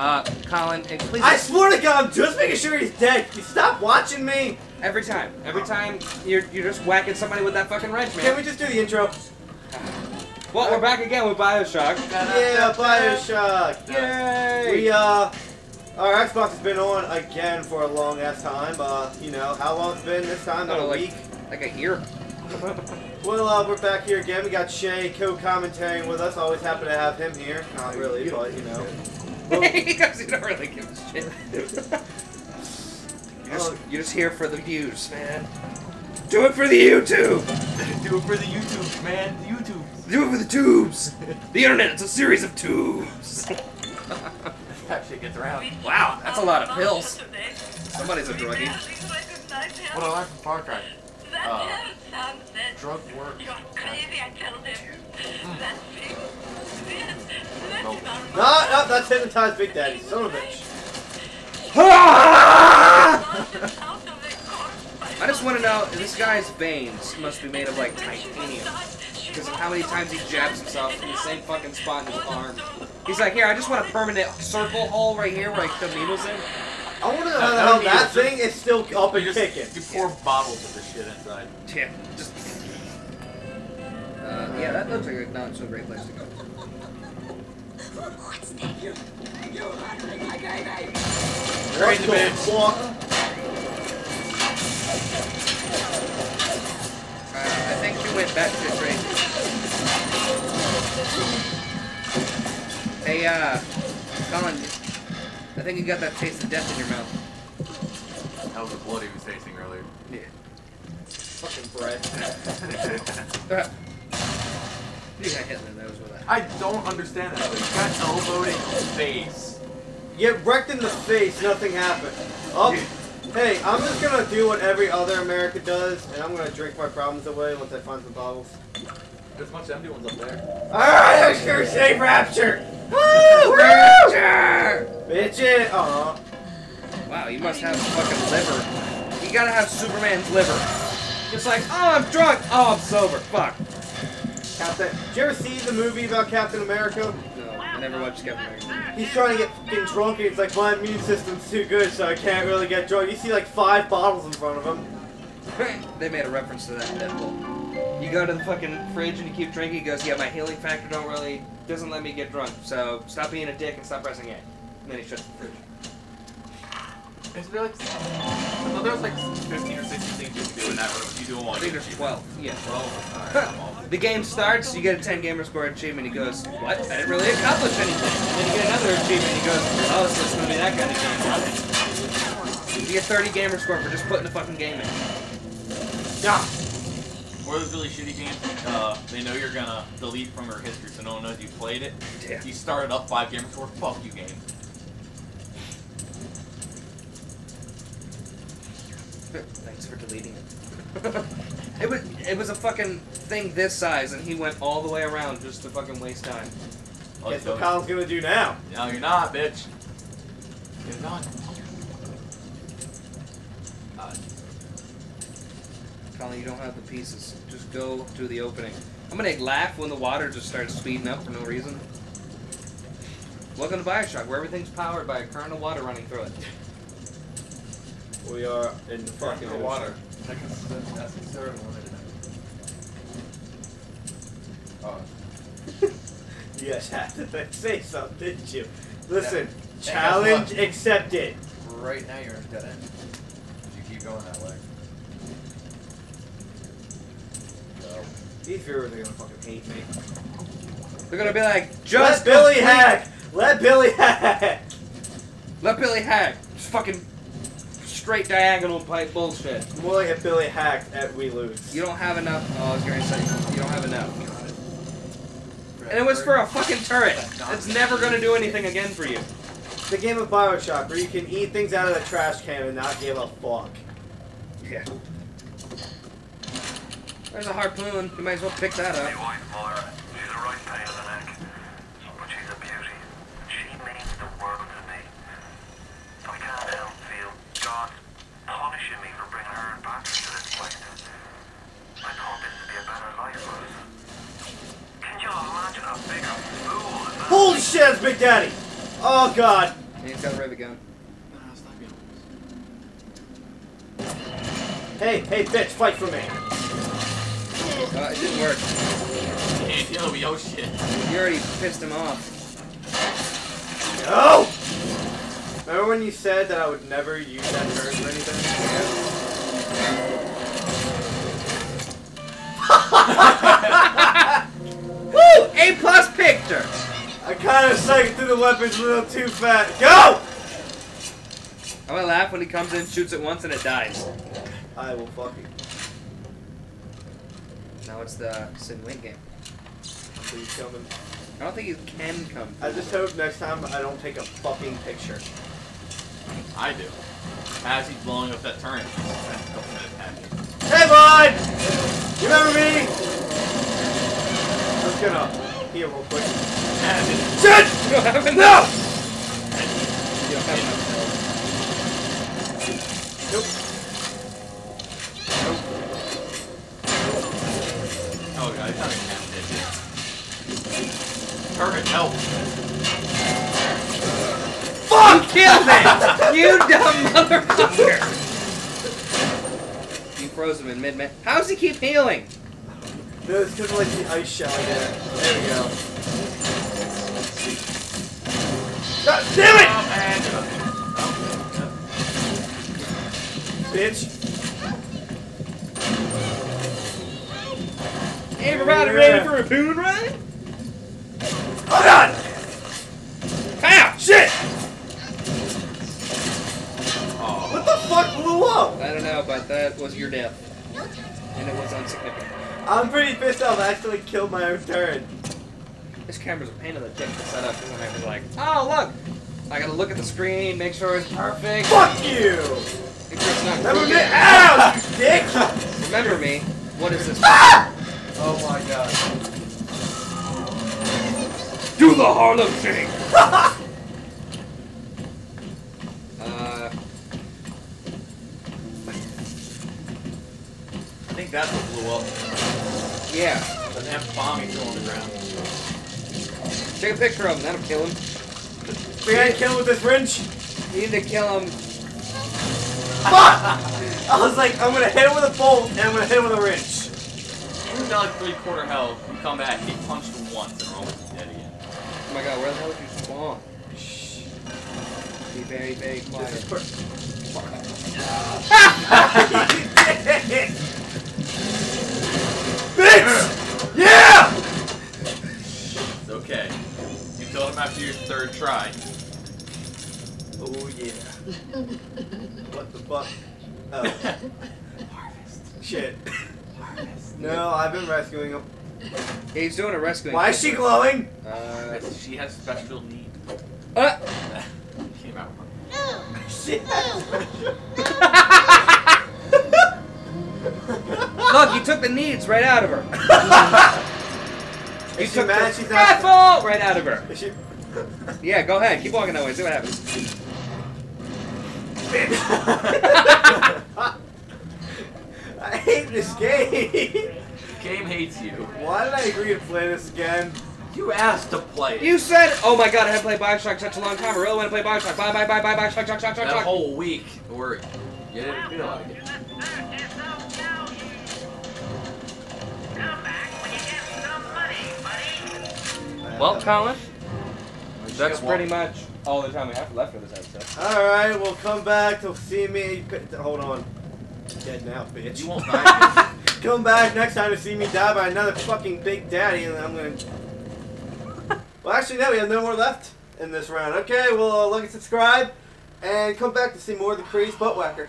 Uh, Collin, eh, please. I swear to God, I'm just making sure he's dead. You stop watching me. Every time, every time you're you're just whacking somebody with that fucking wrench, man. Can we just do the intro? Well, we're back again with Bioshock. Yeah, Bioshock. Yay! We uh, our Xbox has been on again for a long ass time. Uh, you know how long it's been this time? About Oh, a like- week. like a year. Well, uh, we're back here again. We got Shay co-commentating with us. Always happy to have him here. Not really, but you know. Well, because you don't really give a shit. you're, just, you're just here for the views, man. Do it for the YouTube. Do it for the YouTube, man. The YouTube. Do it for the tubes. The internet. It's a series of tubes. That shit gets around. Wow, that's a lot of pills. Somebody's a druggie. What I learned from Far Cry. Uh, drug work. You're crazy, I told him. That's it. No. No, no, that's hypnotized Big Daddy. Son of a bitch. I just want to know, this guy's veins must be made of like titanium. Because of how many times he jabs himself in the same fucking spot in his arm. He's like, here, I just want a permanent circle hole right here where I can put needles in. I want to know how the that hell that thing is still up and You kicking. you pour bottles of this shit inside. Yeah, just. Uh, yeah, that looks like a not so great place to go. Crazy What the bitch. fuck? Uh, I think she went back to trade. Hey, uh, Collin, I think you got that taste of death in your mouth. That was the blood he was tasting earlier. Yeah. Fucking bread. You got hit in the nose with that. I don't understand that. He got elbowed in the face. Get wrecked in the face, nothing happened. Oh, hey, I'm just gonna do what every other American does, and I'm gonna drink my problems away once I find some bottles. There's a bunch of empty ones up there. Alright, I sure say rapture! Woo! Rapture! Bitch it! Aw. Wow, you must have fucking liver. You gotta have Superman's liver. It's like, oh, I'm drunk. Oh, I'm sober. Fuck. Captain. Did you ever see the movie about Captain America? No, I never watched Captain America. He's trying to get fucking drunk, and it's like, my immune system's too good, so I can't really get drunk. You see like five bottles in front of him. they made a reference to that in Deadpool. You go to the fucking fridge and you keep drinking. He goes, "Yeah, my healing factor don't really doesn't let me get drunk. So stop being a dick and stop pressing A." And then he shuts the fridge. Is there like, no, there's like 15 or 16 things you can do in that room. You do them all. I think you there's 12. Yeah. 12. Alright, I'm all- The game starts, you get a 10 gamer score achievement. He goes, "What? I didn't really accomplish anything." And then you get another achievement. He goes, "Oh, so it's gonna be that kind of game." You get 30 gamer score for just putting the fucking game in. Yeah. Or those really shitty games, uh, they know you're gonna delete from your history so no one knows you played it. Yeah. You started up five gamer score, fuck you game. Thanks for deleting it. it was it was a fucking thing this size, and he went all the way around just to fucking waste time. Oh, Guess so- what Collin's gonna do now? No, you're not, bitch. You're not. Uh, Collin, you don't have the pieces. Just go to the opening. I'm gonna laugh when the water just starts speeding up for no reason. Welcome to Bioshock, where everything's powered by a current of water running through it. We are in the fucking fucking water. Water. That's, that's. Oh. You guys had to say something, didn't you? Listen, Yeah. challenge Hey, accepted. Right now you're in a dead end. You keep going that way. So, These viewers are gonna fucking hate me. They're gonna be like, Let just Billy hack! Let Billy hack! Let Billy hack. Just fucking straight diagonal pipe bullshit. More like if Billy hacked at We Lose. You don't have enough. Oh, I was gonna say you don't have enough. And it was for a fucking turret. It's never gonna do anything again for you. The game of Bioshock where you can eat things out of the trash can and not give a fuck. Yeah. There's a harpoon. You might as well pick that My up. wife Moira, she's a right pain in the neck, but she's a beauty. She means the world to me. I can't help feel God punishing me for bringing her and Patrick to this place. I thought this would be a better life for us. Can you imagine a bigger fool than that? Holy shit, it's Big Daddy! Oh god! And he's got a rivet gun. Nah, stop being Hey, hey, bitch, fight for me. Uh, it didn't work. Can't deal with your shit. You already pissed him off. No! Remember when you said that I would never use that turret for anything? Woo! A plus picture! I kind of psyched through the weapons a little too fast. Go! I'm gonna laugh when he comes in, shoots it once, and it dies. I will fucking. Now it's the Sid Wing game. Please coming. I don't think you can come. I just hope next time I don't take a fucking picture. I do. As he's blowing up that turret, he's spent a couple minutes hacking. Hey, bud! Remember me? I'm just gonna heal real quick. As it, Shit! You don't have enough! No! You don't have enough. Nope. oh god, he's not even half dead. Turret, help! You killed it! you dumb motherfucker! You froze him in mid man. How does he keep healing? No, it's because of like the ice shell I did. There we go. God damn it! Oh, and, Bitch. Everybody ready for a boon ride? Oh god! Pow! Shit! oh. What the fuck blew up? I don't know, but that was your death. And it was unsignificant. I'm pretty pissed off. I actually killed my own turret. This camera's a pain in the dick to set up because I'm like, oh look! I gotta look at the screen, make sure it's perfect. Fuck you! Sure it's not Remember me? Ow, you dick! Remember me. What is this? Ah! Oh my god. Do the Harlem Shake! uh, I think that's what blew up. yeah. The damn bomb he threw on the ground. Take a picture of him, that'll kill him. We gotta kill him with this wrench. You need to kill him. Fuck! I was like, I'm gonna hit him with a bolt and I'm gonna hit him with a wrench. He's got like three quarter health. You come back, he punched once and almost dead again. Oh my god, where the hell did you spawn? Shh. Be very, very quiet. This is per- Bitch! Yeah! It's okay. You killed him after your third try. Oh yeah. What the fuck? Oh. Shit. Harvest. No, I've been rescuing him. He's doing a rescue. Why is she glowing? Uh, she has special need. uh, Came out. Shit. look, you took the needs right out of her. You Is she took mad the she's not- right out of her. Is she- Yeah, go ahead. Keep walking that way. See what happens. I hate this game. Game hates you. Why did I agree to play this again? You asked to play it. You said, "Oh my God, I haven't played Bioshock such a long time. I really want to play Bioshock. Bye, bye, bye, bye, Bioshock, shock, shock, shock, that shock." whole week where you didn't feel like it. Come back that's pretty one- much all the time we have left for this episode. Alright, we'll come back to see me. Hold on. Dead now, bitch. You won't die. Come back next time to see me die by another fucking Big Daddy, and then I'm gonna. well, actually, no, we have no more left in this round. Okay, well, uh, like and subscribe, and come back to see more of the Crazy Butt Whacker.